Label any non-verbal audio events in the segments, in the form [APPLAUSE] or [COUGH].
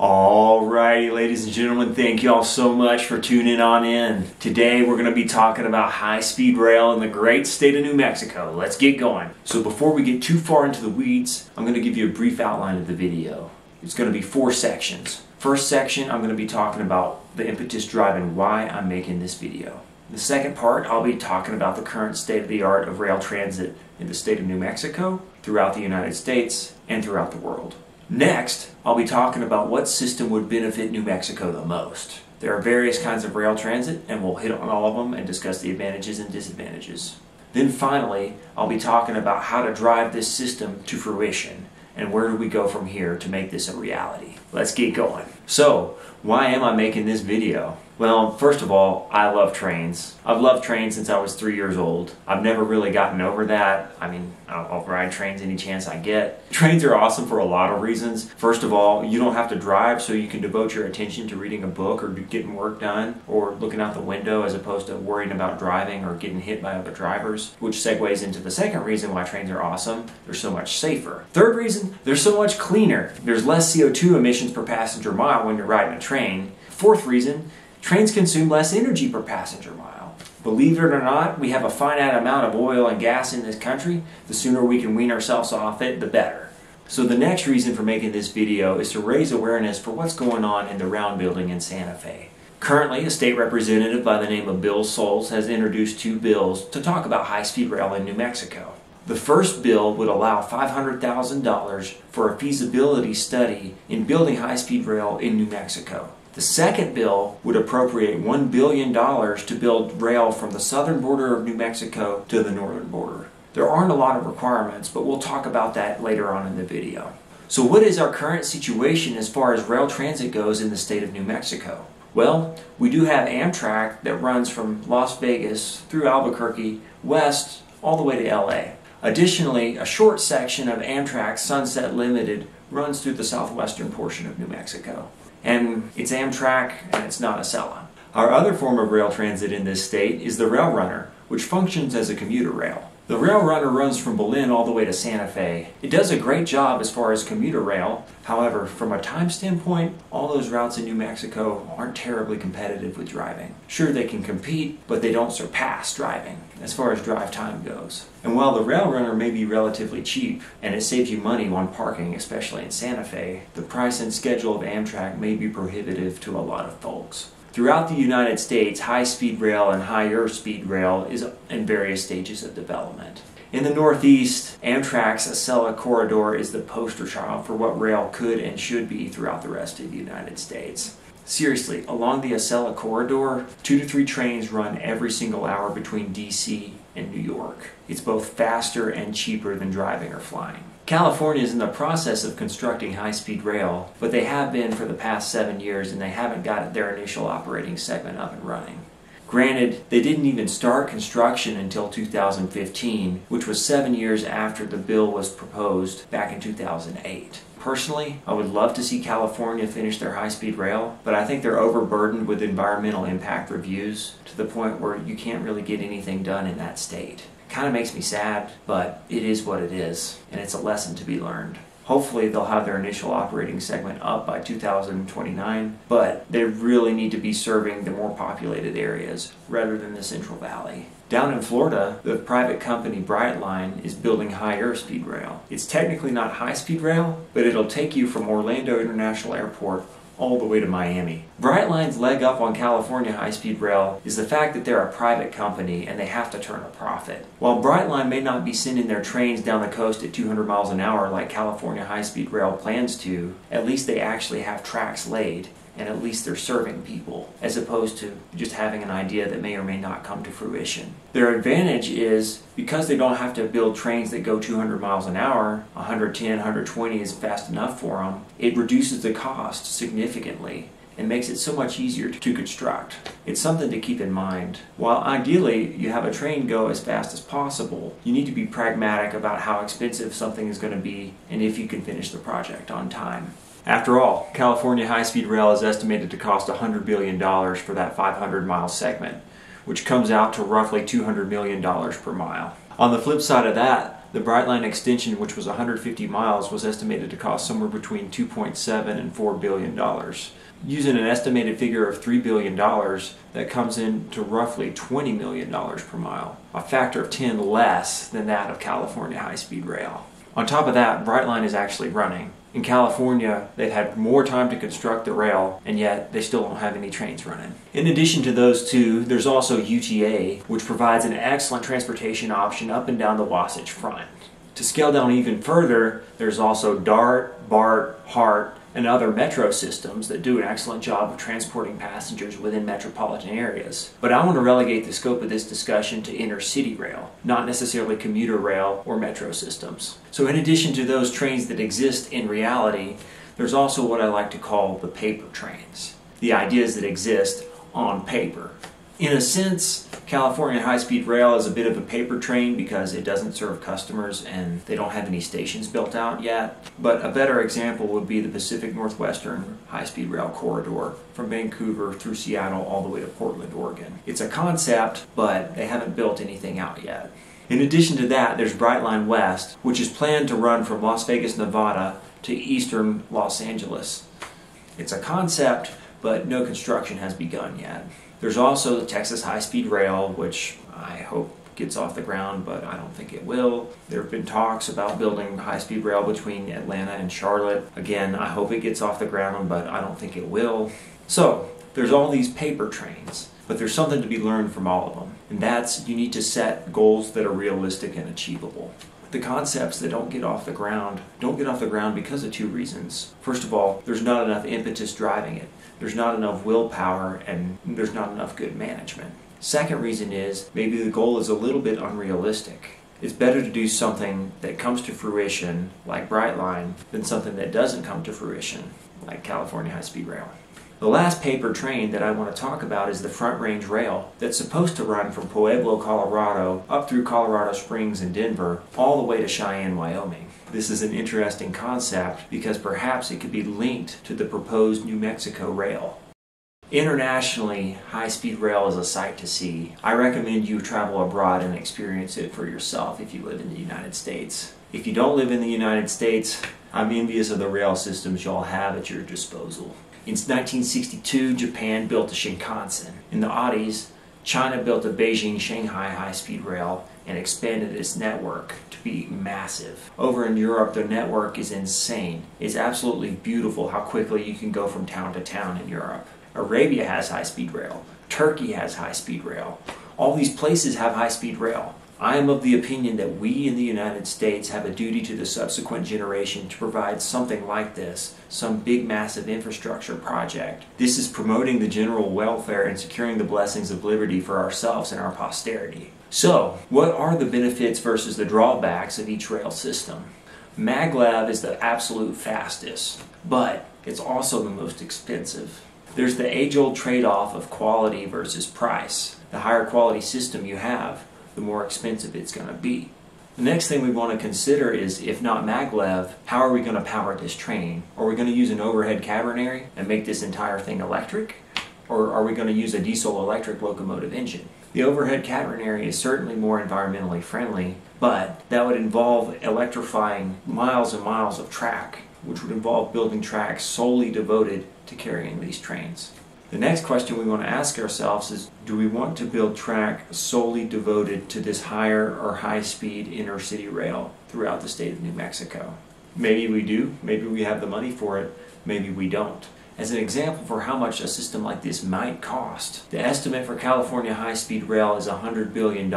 Alrighty, ladies and gentlemen, thank you all so much for tuning on in. Today we're going to be talking about high speed rail in the great state of New Mexico. Let's get going. So, before we get too far into the weeds, I'm going to give you a brief outline of the video. It's going to be four sections. First section, I'm going to be talking about the impetus driving why I'm making this video. The second part, I'll be talking about the current state of the art of rail transit in the state of New Mexico, throughout the United States, and throughout the world. Next, I'll be talking about what system would benefit New Mexico the most. There are various kinds of rail transit, and we'll hit on all of them and discuss the advantages and disadvantages. Then finally, I'll be talking about how to drive this system to fruition and where do we go from here to make this a reality. Let's get going. So, why am I making this video? Well, first of all, I love trains. I've loved trains since I was three years old. I've never really gotten over that. I mean, I'll, ride trains any chance I get. Trains are awesome for a lot of reasons. First of all, you don't have to drive, so you can devote your attention to reading a book or getting work done or looking out the window as opposed to worrying about driving or getting hit by other drivers, which segues into the second reason why trains are awesome. They're so much safer. Third reason, they're so much cleaner. There's less CO2 emissions per passenger mile when you're riding a train. Fourth reason, Trains consume less energy per passenger mile. Believe it or not, we have a finite amount of oil and gas in this country. The sooner we can wean ourselves off it, the better. So the next reason for making this video is to raise awareness for what's going on in the round building in Santa Fe. Currently, a state representative by the name of Bill Soules has introduced two bills to talk about high-speed rail in New Mexico. The first bill would allow $500,000 for a feasibility study in building high-speed rail in New Mexico. The second bill would appropriate $1 billion to build rail from the southern border of New Mexico to the northern border. There aren't a lot of requirements, but we'll talk about that later on in the video. So what is our current situation as far as rail transit goes in the state of New Mexico? Well, we do have Amtrak that runs from Las Vegas through Albuquerque west all the way to LA. Additionally, a short section of Amtrak Sunset Limited runs through the southwestern portion of New Mexico and it's Amtrak and it's not Acela. Our other form of rail transit in this state is the Rail Runner, which functions as a commuter rail. The Rail Runner runs from Belen all the way to Santa Fe. It does a great job as far as commuter rail. However, from a time standpoint, all those routes in New Mexico aren't terribly competitive with driving. Sure, they can compete, but they don't surpass driving as far as drive time goes. And while the Rail Runner may be relatively cheap, and it saves you money on parking, especially in Santa Fe, the price and schedule of Amtrak may be prohibitive to a lot of folks. Throughout the United States, high-speed rail and higher speed rail is in various stages of development. In the Northeast, Amtrak's Acela corridor is the poster child for what rail could and should be throughout the rest of the United States. Seriously, along the Acela corridor, two to three trains run every single hour between DC and New York. It's both faster and cheaper than driving or flying. California is in the process of constructing high speed rail, but they have been for the past seven years and they haven't got their initial operating segment up and running. Granted, they didn't even start construction until 2015, which was seven years after the bill was proposed back in 2008. Personally, I would love to see California finish their high speed rail, but I think they're overburdened with environmental impact reviews to the point where you can't really get anything done in that state. Kind of makes me sad, but it is what it is, and it's a lesson to be learned. Hopefully, they'll have their initial operating segment up by 2029, but they really need to be serving the more populated areas rather than the Central Valley. Down in Florida, the private company Brightline is building higher speed rail. It's technically not high speed rail, but it'll take you from Orlando International Airport all the way to Miami. Brightline's leg up on California high speed rail is the fact that they're a private company and they have to turn a profit. While Brightline may not be sending their trains down the coast at 200 miles an hour like California high speed rail plans to, at least they actually have tracks laid and at least they're serving people, as opposed to just having an idea that may or may not come to fruition. Their advantage is because they don't have to build trains that go 200 miles an hour, 110, 120 is fast enough for them, it reduces the cost significantly and makes it so much easier to construct. It's something to keep in mind. While ideally you have a train go as fast as possible, you need to be pragmatic about how expensive something is going to be and if you can finish the project on time. After all, California high-speed rail is estimated to cost $100 billion for that 500-mile segment, which comes out to roughly $200 million per mile. On the flip side of that, The Brightline extension, which was 150 miles, was estimated to cost somewhere between 2.7 and 4 billion dollars. Using an estimated figure of $3 billion, that comes in to roughly $20 million per mile, a factor of 10 less than that of California high speed rail. On top of that, Brightline is actually running. In California, they've had more time to construct the rail, and yet they still don't have any trains running. In addition to those two, there's also UTA, which provides an excellent transportation option up and down the Wasatch Front. To scale down even further, there's also DART, BART, HART, and other metro systems that do an excellent job of transporting passengers within metropolitan areas. But I want to relegate the scope of this discussion to intercity rail, not necessarily commuter rail or metro systems. So, in addition to those trains that exist in reality, there's also what I like to call the paper trains. The ideas that exist on paper. In a sense, California high speed rail is a bit of a paper train because it doesn't serve customers and they don't have any stations built out yet. But a better example would be the Pacific Northwestern high speed rail corridor from Vancouver through Seattle all the way to Portland, Oregon. It's a concept, but they haven't built anything out yet. In addition to that, there's Brightline West, which is planned to run from Las Vegas, Nevada to eastern Los Angeles. It's a concept, but no construction has begun yet. There's also the Texas High Speed Rail, which I hope gets off the ground, but I don't think it will. There have been talks about building high speed rail between Atlanta and Charlotte. Again, I hope it gets off the ground, but I don't think it will. So, there's all these paper trains, but there's something to be learned from all of them, and that's you need to set goals that are realistic and achievable. The concepts that don't get off the ground don't get off the ground because of two reasons. First of all, there's not enough impetus driving it there's not enough willpower and there's not enough good management. Second reason is maybe the goal is a little bit unrealistic. It's better to do something that comes to fruition, like Brightline, than something that doesn't come to fruition, like California High Speed Rail. The last paper train that I want to talk about is the Front Range Rail that's supposed to run from Pueblo, Colorado, up through Colorado Springs and Denver, all the way to Cheyenne, Wyoming. This is an interesting concept because perhaps it could be linked to the proposed New Mexico rail. Internationally, high speed rail is a sight to see. I recommend you travel abroad and experience it for yourself if you live in the United States. If you don't live in the United States, I'm envious of the rail systems y'all have at your disposal. In 1962, Japan built the Shinkansen. In the Audis, China built a Beijing Shanghai high speed rail and expanded its network to be massive. Over in Europe, their network is insane. It's absolutely beautiful how quickly you can go from town to town in Europe. Arabia has high speed rail, Turkey has high speed rail. All these places have high speed rail. I am of the opinion that we in the United States have a duty to the subsequent generation to provide something like this, some big massive infrastructure project. This is promoting the general welfare and securing the blessings of liberty for ourselves and our posterity. So, what are the benefits versus the drawbacks of each rail system? Maglev is the absolute fastest, but it's also the most expensive. There's the age old trade off of quality versus price. The higher quality system you have, the more expensive it's going to be. The next thing we want to consider is if not maglev, how are we going to power this train? Are we going to use an overhead catenary and make this entire thing electric? Or are we going to use a diesel electric locomotive engine? The overhead catenary is certainly more environmentally friendly, but that would involve electrifying miles and miles of track, which would involve building tracks solely devoted to carrying these trains. The next question we want to ask ourselves is do we want to build track solely devoted to this higher or high speed intercity rail throughout the state of New Mexico? Maybe we do, maybe we have the money for it, maybe we don't. As an example for how much a system like this might cost, the estimate for California high speed rail is $100 billion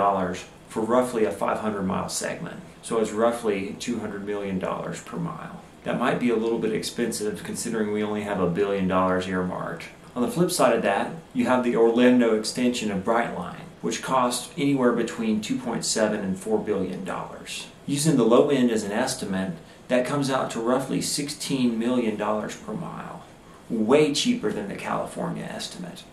for roughly a 500 mile segment. So it's roughly $200 million per mile. That might be a little bit expensive considering we only have a billion dollars earmarked. On the flip side of that, you have the Orlando extension of Brightline, which costs anywhere between 2.7 and 4 billion dollars. Using the low end as an estimate, that comes out to roughly 16 million dollars per mile. Way cheaper than the California estimate.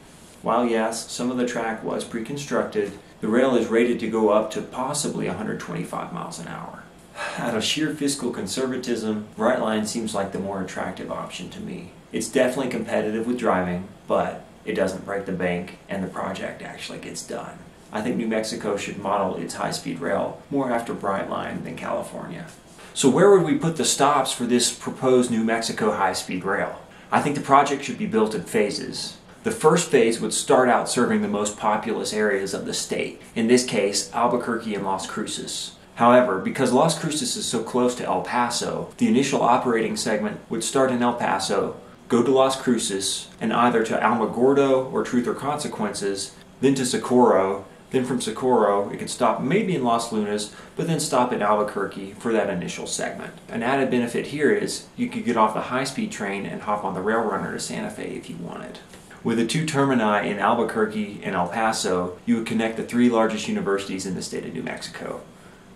While yes, some of the track was pre-constructed, the rail is rated to go up to possibly 125 miles an hour. [SIGHS] Out of sheer fiscal conservatism, Brightline seems like the more attractive option to me. It's definitely competitive with driving, but it doesn't break the bank and the project actually gets done. I think New Mexico should model its high-speed rail more after Brightline than California. So where would we put the stops for this proposed New Mexico high-speed rail? I think the project should be built in phases. The first phase would start out serving the most populous areas of the state, in this case, Albuquerque and Las Cruces. However, because Las Cruces is so close to El Paso, the initial operating segment would start in El Paso, go to Las Cruces, and either to Alamogordo or Truth or Consequences, then to Socorro, then from Socorro, it could stop maybe in Las Lunas, but then stop in Albuquerque for that initial segment. An added benefit here is you could get off the high-speed train and hop on the rail runner to Santa Fe if you wanted. With the two termini in Albuquerque and El Paso, you would connect the three largest universities in the state of New Mexico.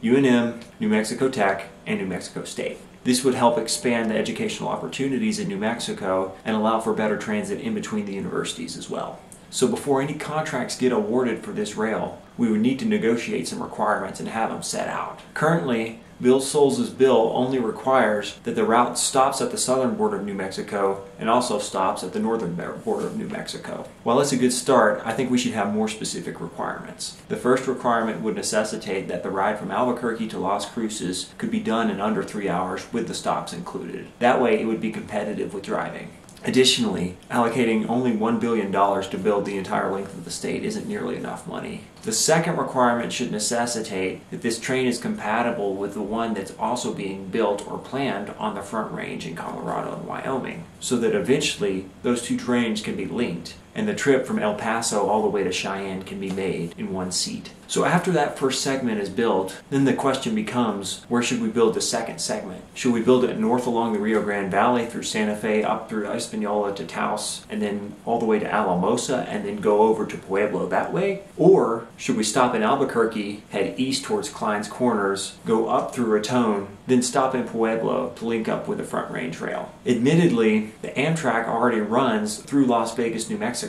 UNM, New Mexico Tech, and New Mexico State. This would help expand the educational opportunities in New Mexico and allow for better transit in between the universities as well. So before any contracts get awarded for this rail, we would need to negotiate some requirements and have them set out. Currently, Bill Soules's bill only requires that the route stops at the southern border of New Mexico and also stops at the northern border of New Mexico. While it's a good start, I think we should have more specific requirements. The first requirement would necessitate that the ride from Albuquerque to Las Cruces could be done in under three hours with the stops included. That way it would be competitive with driving. Additionally, allocating only $1 billion to build the entire length of the state isn't nearly enough money. The second requirement should necessitate that this train is compatible with the one that's also being built or planned on the Front Range in Colorado and Wyoming, so that eventually those two trains can be linked and the trip from El Paso all the way to Cheyenne can be made in one seat. So after that first segment is built, then the question becomes where should we build the second segment? Should we build it north along the Rio Grande Valley through Santa Fe up through Espanola to Taos and then all the way to Alamosa and then go over to Pueblo that way? Or should we stop in Albuquerque, head east towards Clines Corners, go up through Raton, then stop in Pueblo to link up with the Front Range Rail? Admittedly, the Amtrak already runs through Las Vegas, New Mexico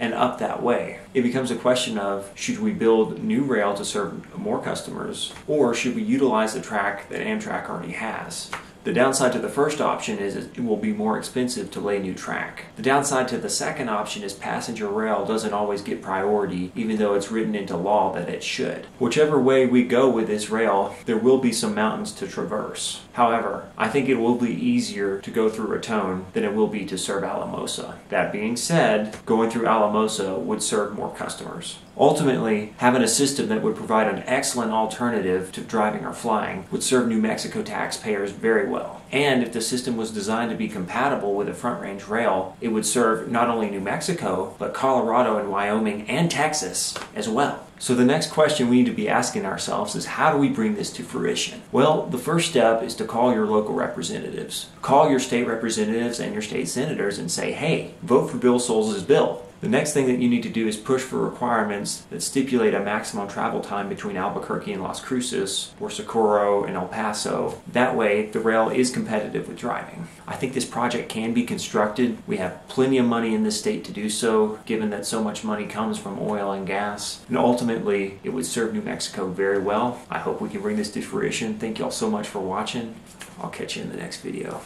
and up that way. It becomes a question of should we build new rail to serve more customers or should we utilize the track that Amtrak already has? The downside to the first option is it will be more expensive to lay new track. The downside to the second option is passenger rail doesn't always get priority even though it's written into law that it should. Whichever way we go with this rail, there will be some mountains to traverse. However, I think it will be easier to go through Raton than it will be to serve Alamosa. That being said, going through Alamosa would serve more customers. Ultimately, having a system that would provide an excellent alternative to driving or flying would serve New Mexico taxpayers very well. And if the system was designed to be compatible with a front range rail, it would serve not only New Mexico, but Colorado and Wyoming and Texas as well. So the next question we need to be asking ourselves is how do we bring this to fruition? Well, the first step is to call your local representatives. Call your state representatives and your state senators and say, hey, vote for Bill Soules's bill. The next thing that you need to do is push for requirements that stipulate a maximum travel time between Albuquerque and Las Cruces, or Socorro and El Paso. That way, the rail is competitive with driving. I think this project can be constructed. We have plenty of money in this state to do so, given that so much money comes from oil and gas. And ultimately, it would serve New Mexico very well. I hope we can bring this to fruition. Thank y'all so much for watching. I'll catch you in the next video.